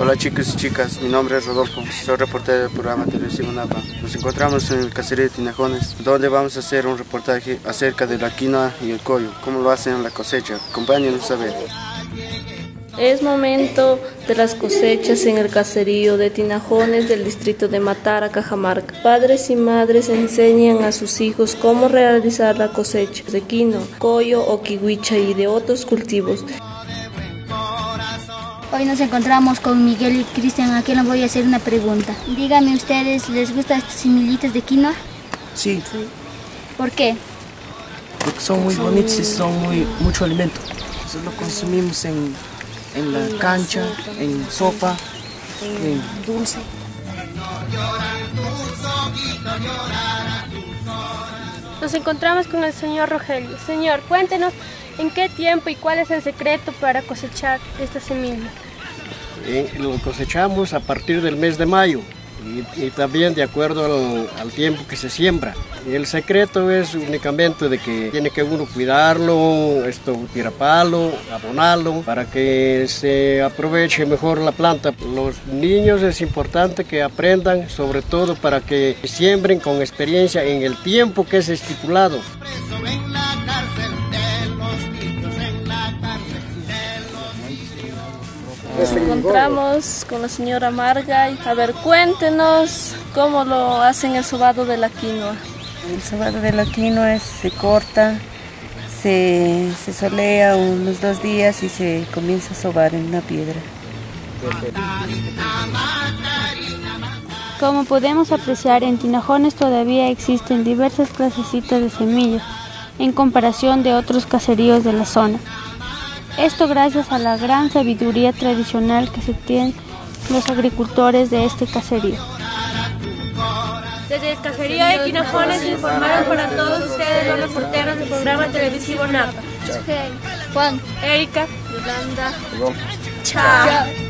Hola chicos y chicas, mi nombre es Rodolfo, soy reportero del programa televisivo Napa. Nos encontramos en el caserío de Tinajones, donde vamos a hacer un reportaje acerca de la quinoa y el collo, cómo lo hacen en la cosecha. Acompáñenos a ver. Es momento de las cosechas en el caserío de Tinajones del distrito de Matara, Cajamarca. Padres y madres enseñan a sus hijos cómo realizar la cosecha de quinoa, collo o kiwicha y de otros cultivos. Hoy nos encontramos con Miguel y Cristian, a quien les voy a hacer una pregunta. Díganme ustedes, ¿les gustan estas semillitas de quinoa? Sí. ¿Por qué? Porque son muy bonitos y son muy, mucho alimento. Eso lo consumimos en, en la cancha, en sopa, en dulce. Nos encontramos con el señor Rogelio. Señor, cuéntenos en qué tiempo y cuál es el secreto para cosechar esta semilla. Eh, lo cosechamos a partir del mes de mayo y, también de acuerdo al, al, tiempo que se siembra. El secreto es únicamente de que tiene que uno cuidarlo, esto tirapalo, abonarlo para que se aproveche mejor la planta. Los niños es importante que aprendan, sobre todo para que siembren con experiencia en el tiempo que es estipulado. Nos encontramos con la señora Marga. A ver, cuéntenos cómo lo hacen el sobado de la quinoa. El sobado de la quinoa es, se corta, se, se solea unos dos días y se comienza a sobar en una piedra. Como podemos apreciar, en Tinajones todavía existen diversas clasecitas de semillas en comparación de otros caseríos de la zona. Esto gracias a la gran sabiduría tradicional que se tienen los agricultores de este caserío. Desde el caserío de Tinajones informaron para todos ustedes los reporteros del programa televisivo NAPA. Juan, Erika, Yolanda, Chao.